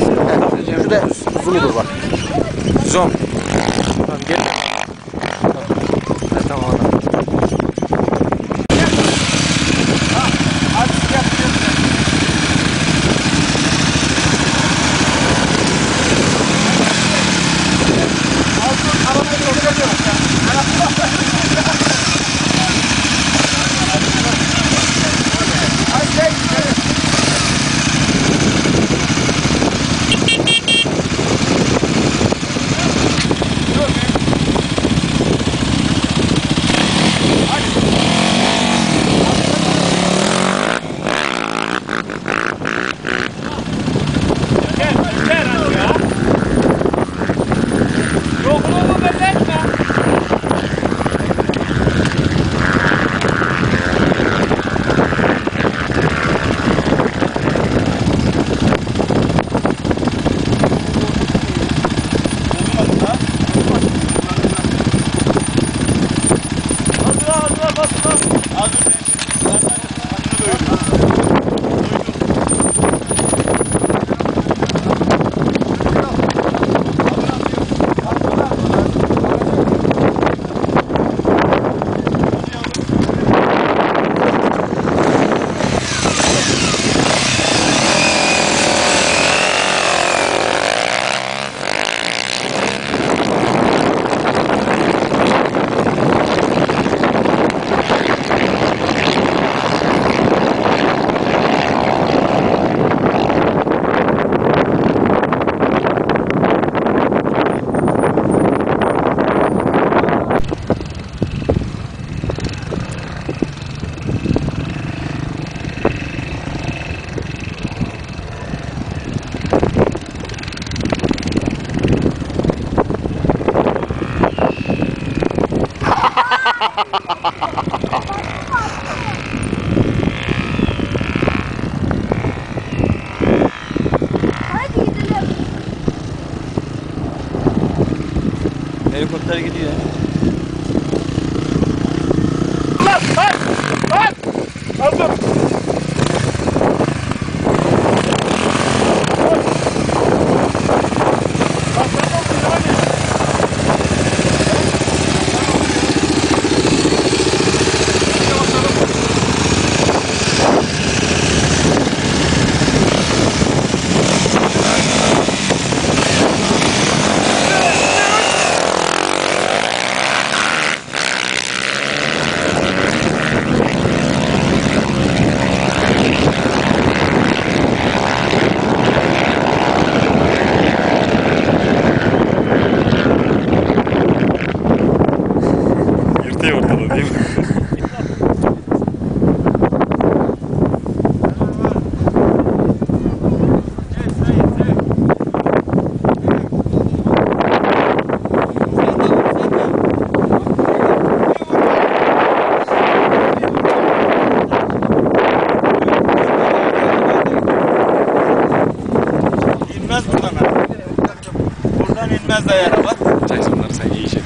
Şurada uzun bak. Zom. Tamam gel. Ha, tamam Yırtıyor değil mi? İnmez buradan. Buradan inmez de yani bak. Jackson'ları sen iyi çek.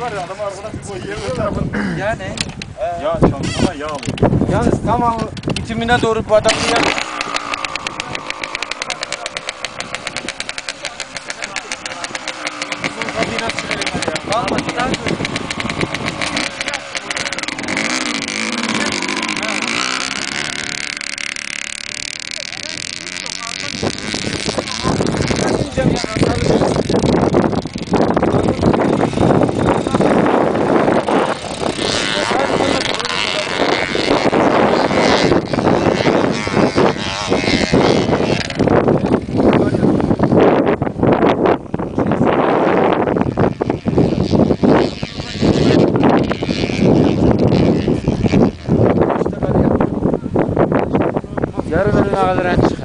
Var ya adam arkadan bir tarafın- Yani Ya çantana yağ alıyor. yalnız tamamı bitimine doğru bu adamı ya. Kalmadı Abraço.